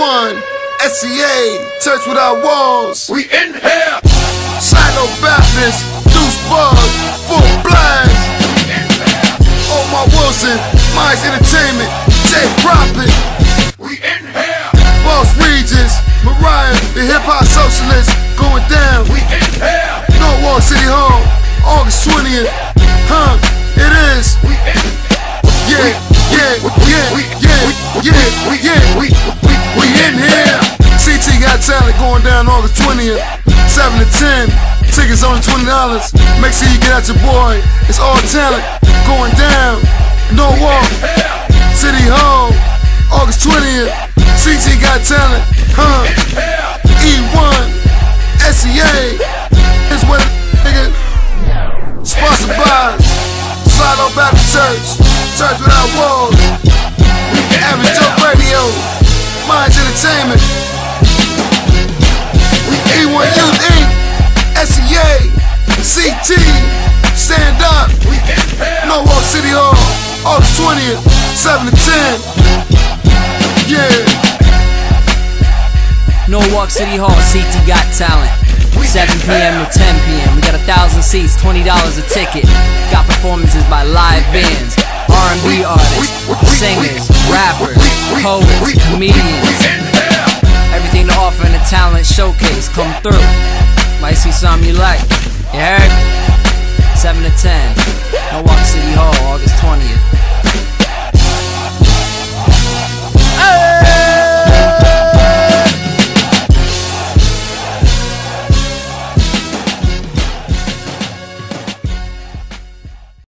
E1, SCA, Church Without Walls. We in here. Shiloh Baptist, Deuce Bug, Full Blast. Omar Wilson, Mize Entertainment, Jay Prophet, We in here. Boss Regis, Mariah, the Hip Hop Socialist, going down. We in here. Norwalk City Hall, August 20th. Huh, it is. We in. Yeah, yeah, yeah, yeah, yeah, yeah. We in here. CT got talent going down August 20th, 7 to 10. Tickets only $20. Make sure you get out your boy. It's all talent going down. Norwalk. City Hall, August 20th. CT got talent. Huh? E1, SEA. Is what nigga. Sponsored by Shiloh Baptist Church. Church without walls. CT. Stand up. Norwalk City Hall. August 20th. 7 to 10. Yeah. Norwalk City Hall, CT Got Talent. 7 p.m. to 10 p.m. We got a thousand seats, $20 a ticket. Got performances by live bands, R&B artists, singers, rappers, poets, comedians. Everything to offer in a talent showcase. Come through. Might see something you like.